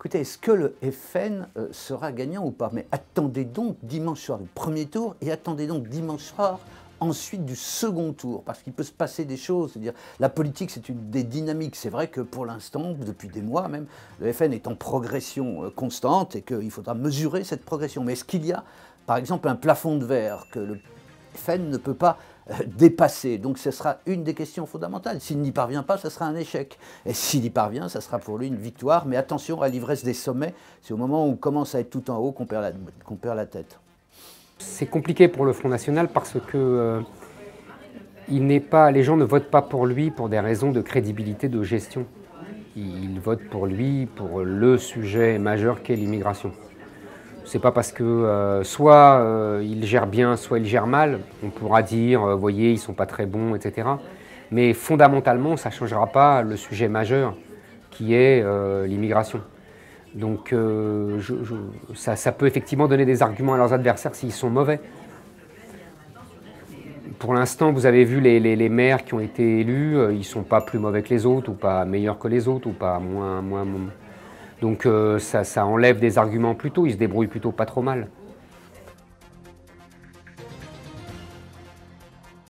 Écoutez, est-ce que le FN euh, sera gagnant ou pas? Mais attendez donc dimanche soir du premier tour et attendez donc dimanche soir ensuite du second tour, parce qu'il peut se passer des choses. -dire, la politique, c'est une des dynamiques. C'est vrai que pour l'instant, depuis des mois même, le FN est en progression euh, constante et qu'il faudra mesurer cette progression. Mais est-ce qu'il y a, par exemple, un plafond de verre que le FN ne peut pas dépasser Donc ce sera une des questions fondamentales. S'il n'y parvient pas, ce sera un échec. Et s'il y parvient, ce sera pour lui une victoire. Mais attention à l'ivresse des sommets. C'est au moment où on commence à être tout en haut qu'on perd, perd la tête. C'est compliqué pour le Front National parce que euh, il n'est pas, les gens ne votent pas pour lui pour des raisons de crédibilité de gestion. Ils votent pour lui pour le sujet majeur qu'est l'immigration. C'est pas parce que euh, soit euh, il gère bien, soit il gère mal. On pourra dire, vous voyez, ils sont pas très bons, etc. Mais fondamentalement, ça ne changera pas le sujet majeur qui est l'immigration. Donc euh, ça, peut effectivement donner des arguments à leurs adversaires s'ils sont mauvais. Pour l'instant, vous avez vu les, maires qui ont été élus, euh, ils ne sont pas plus mauvais que les autres, ou pas meilleurs que les autres, ou pas moins. moins... Donc euh, ça, ça enlève des arguments plutôt, ils se débrouillent plutôt pas trop mal.